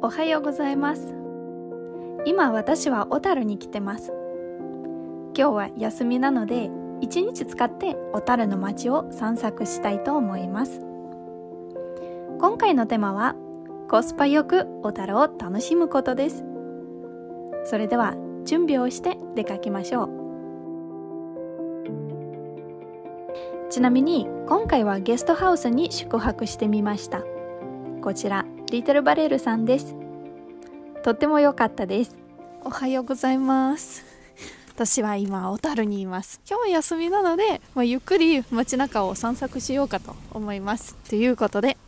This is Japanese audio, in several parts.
おはようございます。今私は小樽に来てます。今日は休みなので一日使って小樽の街を散策したいと思います。今回のテーマはコスパよく小樽を楽しむことです。それでは準備をして出かけましょう。ちなみに今回はゲストハウスに宿泊してみました。こちらリトルバレルさんです。とっても良かったです。おはようございます。私は今小樽にいます。今日は休みなので、まあ、ゆっくり街中を散策しようかと思います。ということで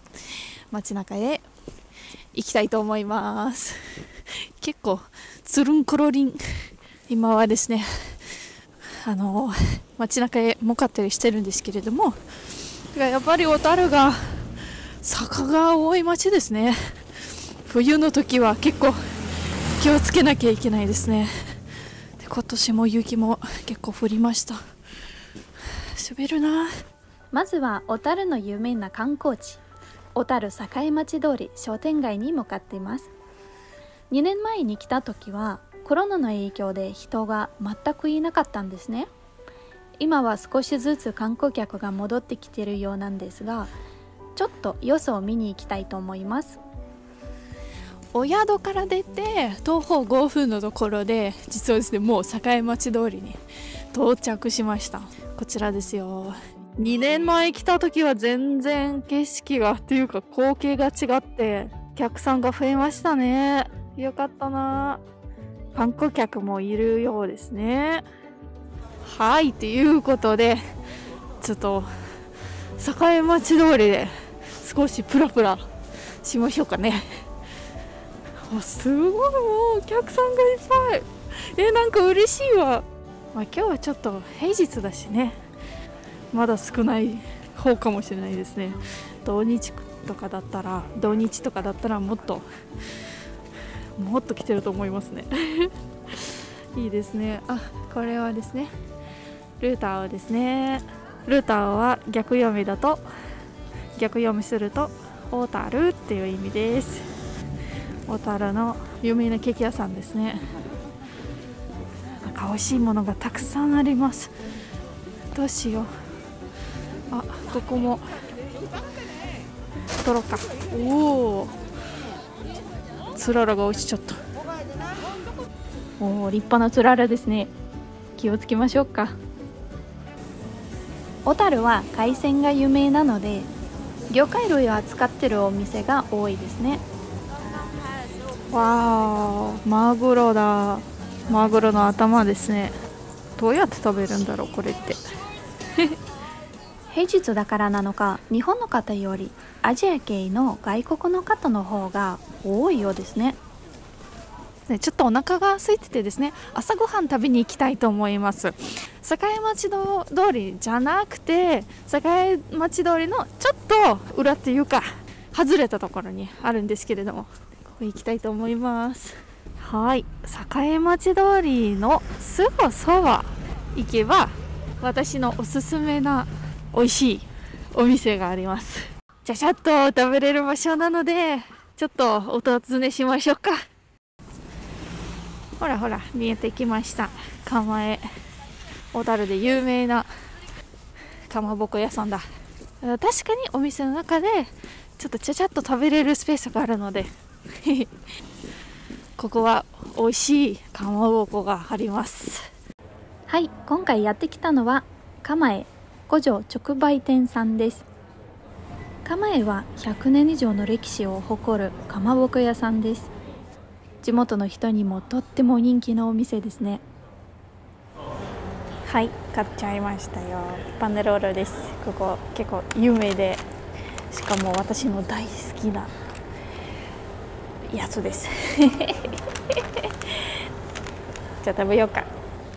街中へ行きたいと思います。結構つるんころりん。今はですねあの街中へ向かったりしてるんですけれどもやっぱり小樽が坂が多い街ですね。冬の時は結構気をつけなきゃいけないですね。で今年も雪も結構降りました。滑るな。まずは小樽の有名な観光地。小樽栄町通り商店街に向かっています。2年前に来た時はコロナの影響で人が全くいなかったんですね。今は少しずつ観光客が戻ってきているようなんですがちょっとよそを見に行きたいと思います。お宿から出て徒歩5分のところで実はですねもう栄町通りに到着しました。こちらですよ。2年前来た時は全然景色がっていうか光景が違ってお客さんが増えましたね。よかったな。観光客もいるようですね。はいということでちょっと栄町通りで少しプラプラしましょうかね。すごいもうお客さんがいっぱい。えなんか嬉しいわ、まあ、今日はちょっと平日だしね。まだ少ない方かもしれないですね。土日とかだったら土日とかだったらもっともっと来てると思いますね。いいですね。あこれはですね。ルーターですね。ルーターは逆読みだと逆読みすると小樽っていう意味です。小樽の有名なケーキ屋さんですね。なんか美味しいものがたくさんあります。どうしよう。あここも。取ろうかおおつららが落ちちゃった。おお立派なつららですね。気をつけましょうか。小樽は海鮮が有名なので魚介類を扱ってるお店が多いですね。わあマグロだ。マグロの頭ですね。どうやって食べるんだろうこれって。平日だからなのか日本の方よりアジア系の外国の方の方が多いようですねね、ちょっとお腹が空いててですね朝ごはん食べに行きたいと思います。栄町の通りじゃなくて栄町通りのちょっと裏っていうか外れたところにあるんですけれどもここ行きたいと思います。はい。栄町通りのすぐそば行けば私のおすすめな美味しいお店があります。ちゃちゃっと食べれる場所なのでちょっとお尋ねしましょうか。ほらほら見えてきました。釜江小樽で有名なかまぼこ屋さんだ。確かにお店の中でちょっとちゃちゃっと食べれるスペースがあるので。ここは美味しいかまぼこがあります。はい今回やってきたのは釜江五条直売店さんです。釜江は100年以上の歴史を誇るかまぼこ屋さんです。地元の人にもとっても人気のお店ですね。はい買っちゃいましたよ。パンネロールです。ここ結構有名でしかも私の大好きなやつです。じゃあ食べようか。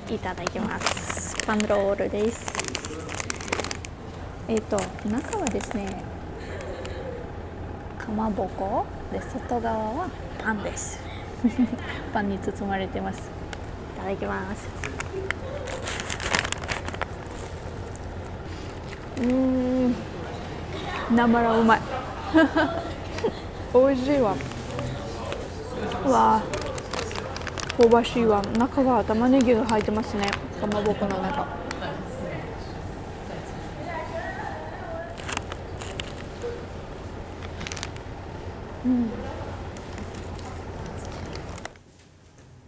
いただきます。パンロールです。えっ、ー、と中はですねかまぼこで外側はパンです。パンに包まれてます。いただきます。うん。生らうまい。美味しいわ。うわ香ばしいわ。中が玉ねぎが入ってますね。かまぼこの中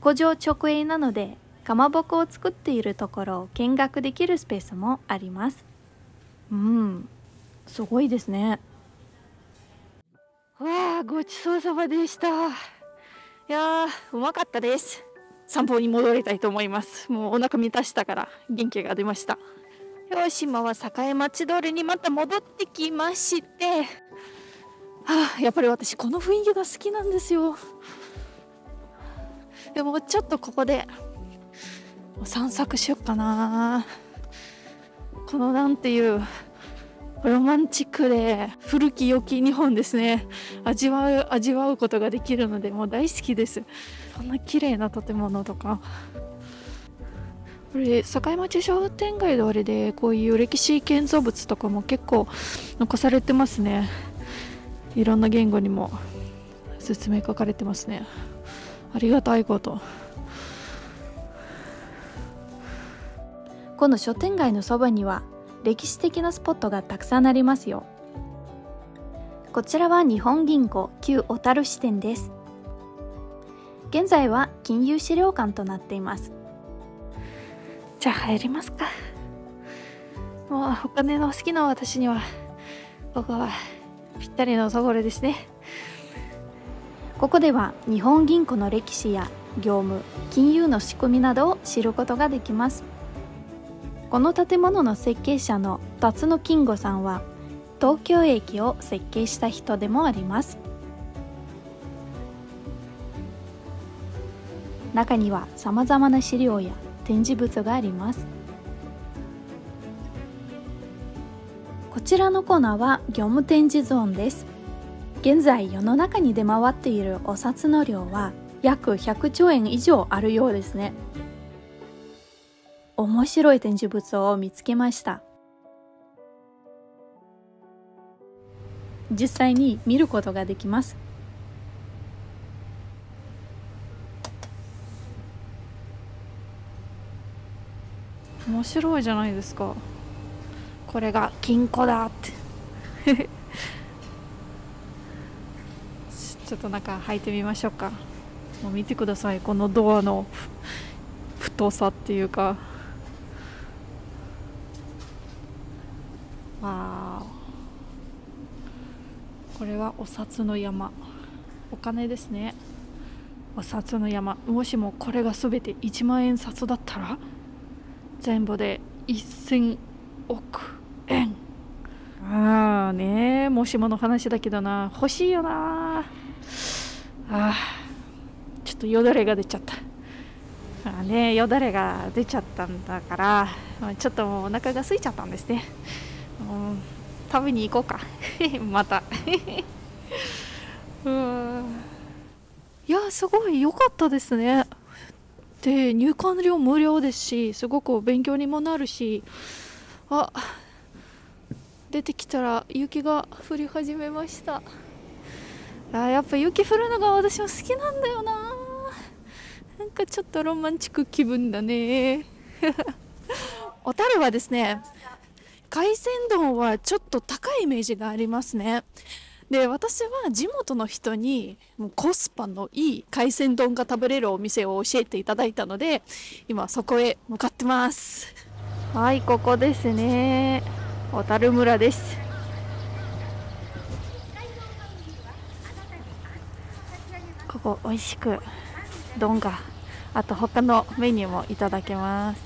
工場直営なのでかまぼこを作っているところを見学できるスペースもあります。うんすごいですね。わあごちそうさまでした。いやうまかったです。散歩に戻りたいと思います。もうお腹満たしたから元気が出ました。よし今は栄町通りにまた戻ってきまして。はあやっぱり私この雰囲気が好きなんですよ。でもちょっとここで散策しよっかな。このなんていうロマンチックで古き良き日本ですね。味わう味わうことができるのでもう大好きです。こんな綺麗な建物とか。これ境町商店街通りでこういう歴史建造物とかも結構残されてますね。いろんな言語にも説明書かれてますね。ありがたいこと。この商店街のそばには歴史的なスポットがたくさんありますよ。こちらは日本銀行旧小樽支店です。現在は金融資料館となっています。じゃあ入りますか。もうお金の好きな私にはここはぴったりのところですねここでは日本銀行の歴史や業務金融の仕組みなどを知ることができます。この建物の設計者の辰野金吾さんは東京駅を設計した人でもあります。中にはさまざまな資料や展示物があります。こちらのコーナーは業務展示ゾーンです。現在世の中に出回っているお札の量は約100兆円以上あるようですね。面白い展示物を見つけました。実際に見ることができます。面白いじゃないですか。これが金庫だってちょっと中入ってみましょうか。もう見てください。このドアの太さっていうか。わこれはお札の山。お金ですね。お札の山。もしもこれが全て1万円札だったら全部で1000億円。ああねもしもの話だけどな。欲しいよなあちょっとよだれが出ちゃった。あねよだれが出ちゃったんだからちょっともうお腹が空いちゃったんですね。うん食べに行こうか。また。うん。いやすごい良かったですね。で入館料無料ですしすごく勉強にもなるしあ出てきたら雪が降り始めました。あやっぱ雪降るのが私も好きなんだよな。なんかちょっとロマンチック気分だね。小樽はですね海鮮丼はちょっと高いイメージがありますね。で私は地元の人にもうコスパのいい海鮮丼が食べれるお店を教えていただいたので今そこへ向かってます。はいここですね。小樽村ですここ美味しく丼があと他のメニューもいただけます。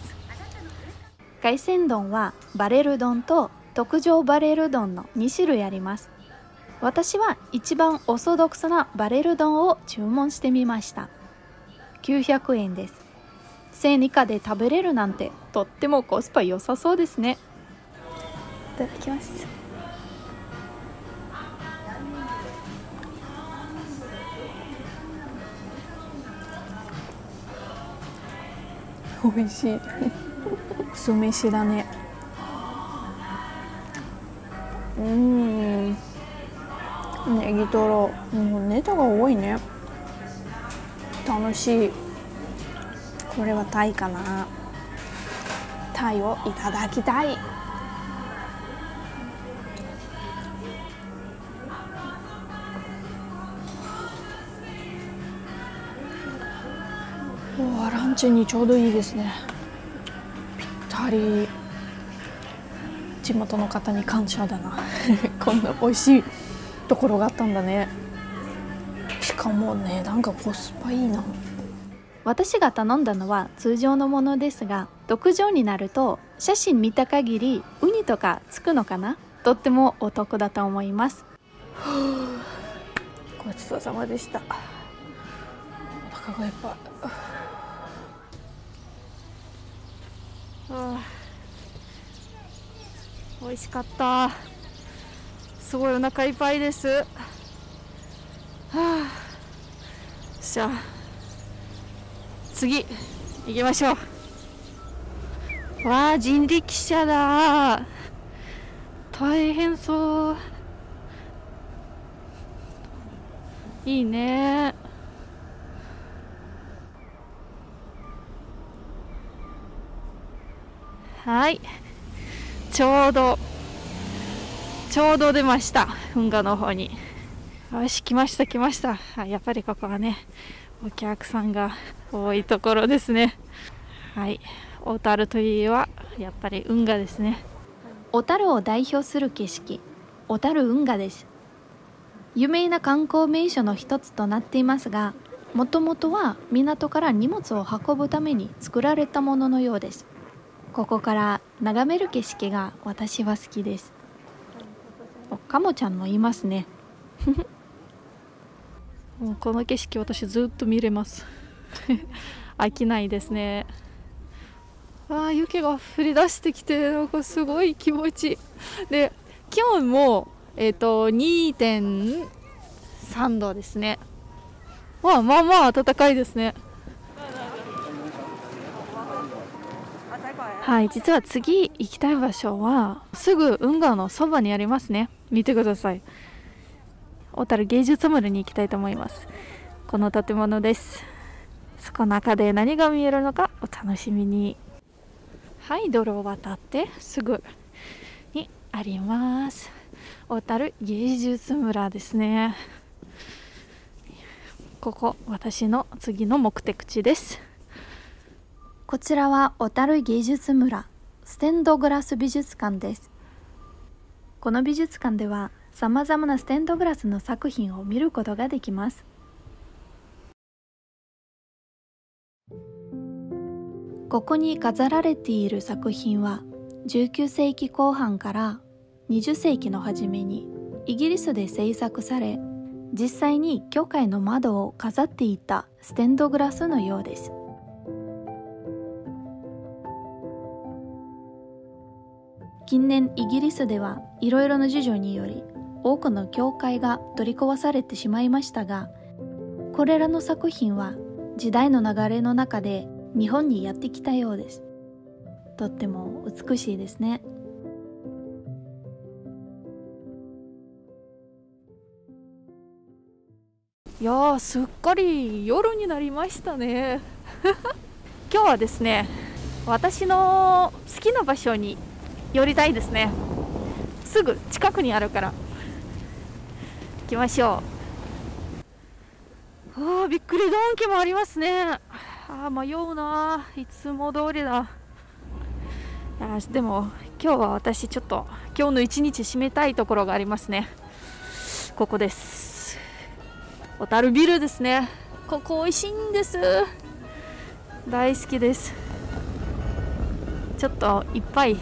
海鮮丼はバレル丼と特上バレル丼の2種類あります。私は一番オーソドックスなバレル丼を注文してみました。900円です。1000以下で食べれるなんてとってもコスパ良さそうですね。いただきます美味しい。酢飯だね。うん。ネギトロ。もうネタが多いね。楽しい。これはタイかな。タイをいただきたい。チにちょうどいいですね。ぴったり。地元の方に感謝だな。こんな美味しいところがあったんだね。しかもねなんかコスパいいな。私が頼んだのは通常のものですが特上になると写真見た限りウニとかつくのかな？とってもお得だと思います。ごちそうさまでした。お腹がいっぱ。い美味しかった。すごいお腹いっぱいです。はあ。じゃあ次行きましょう。わあ人力車だ。大変そう。いいね。はい。ちょうどちょうど出ました。運河の方に。よし来ました来ました。あやっぱりここはねお客さんが多いところですね。はい。小樽といえばやっぱり運河ですね。小樽を代表する景色。小樽運河です。有名な観光名所の一つとなっていますがもともとは港から荷物を運ぶために作られたもののようです。ここから眺める景色が私は好きです。おかもちゃんもいますね。もうこの景色私ずっと見れます。飽きないですね。ああ雪が降り出してきてなんかすごい気持ちいい。で気温もえっ、ー、と2.3度ですね。まあまあまあ暖かいですね。はい実は次行きたい場所はすぐ運河のそばにありますね。見てください。小樽芸術村に行きたいと思います。この建物です。そこの中で何が見えるのかお楽しみに。はい道路を渡ってすぐにあります。小樽芸術村ですね。ここ私の次の目的地です。こちらは小樽芸術村ステンドグラス美術館です。この美術館ではさまざまなステンドグラスの作品を見ることができます。ここに飾られている作品は19世紀後半から20世紀の初めにイギリスで制作され実際に教会の窓を飾っていたステンドグラスのようです。近年イギリスではいろいろな事情により多くの教会が取り壊されてしまいましたがこれらの作品は時代の流れの中で日本にやってきたようです。とっても美しいですね。いやすっかり夜になりましたね。今日はですね私の好きな場所に寄りたいですね。すぐ近くにあるから。行きましょう。ああびっくりドンキもありますね。ああ迷うないつも通りだ。でも今日は私ちょっと今日の一日締めたいところがありますね。ここです。小樽ビルですね。ここ美味しいんです。大好きです。ちょっといっぱい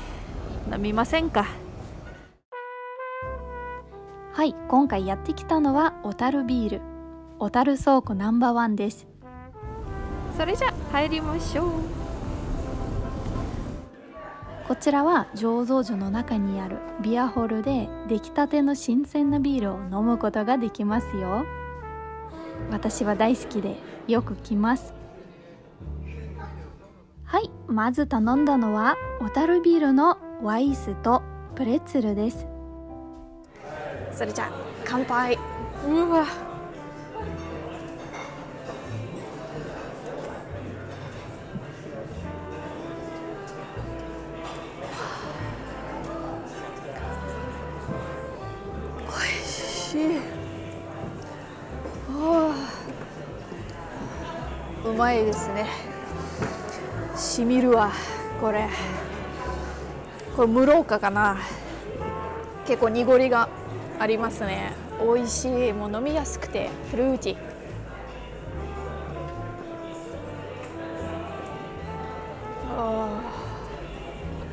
飲みませんか？はい今回やってきたのは小樽ビール。小樽倉庫ナンバーワンです。それじゃ入りましょう。こちらは醸造所の中にあるビアホルで出来たての新鮮なビールを飲むことができますよ。私は大好きでよく来ます。はいまず頼んだのは小樽ビールのワイスとプレッツェルです。それじゃ乾杯。うわ。うまいですね。しみるわこれ。これ室岡かな。結構濁りがありますね。美味しいもう飲みやすくてフルーティー。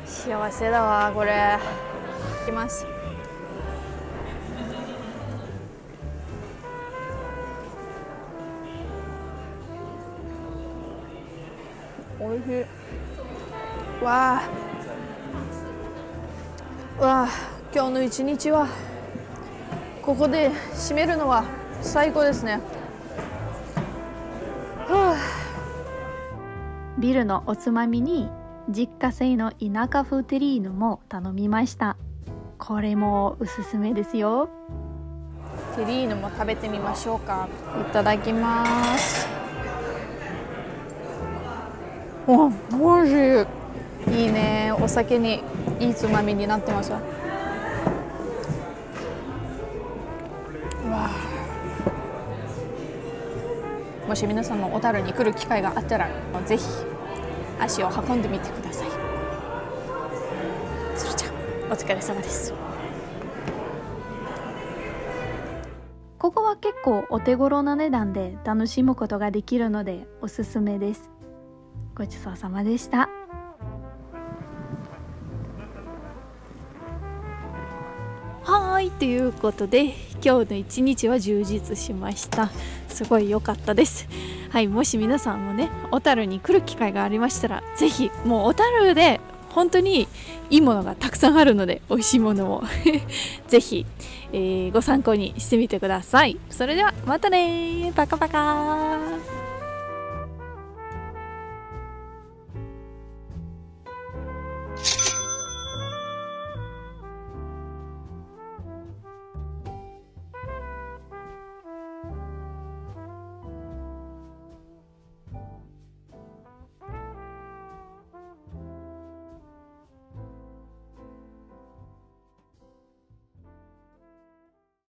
幸せだわこれ。いきます。おいしい。わあ。わあ今日の一日はここで締めるのは最高ですね。ビルのおつまみに実家製の田舎風テリーヌも頼みました。これもおすすめですよ。テリーヌも食べてみましょうか。いただきます。おおいしいいいね。お酒にいいつまみになってますわ。もし皆さんも小樽に来る機会があったらぜひ足を運んでみてください。それじゃお疲れ様です。ここは結構お手頃な値段で楽しむことができるのでおすすめです。ごちそうさまでした。ということで今日の一日は充実しました。すごい良かったです。はいもし皆さんもね小樽に来る機会がありましたら是非もう小樽で本当にいいものがたくさんあるので美味しいものも是非、えー、ご参考にしてみてください。それではまたねパカパカ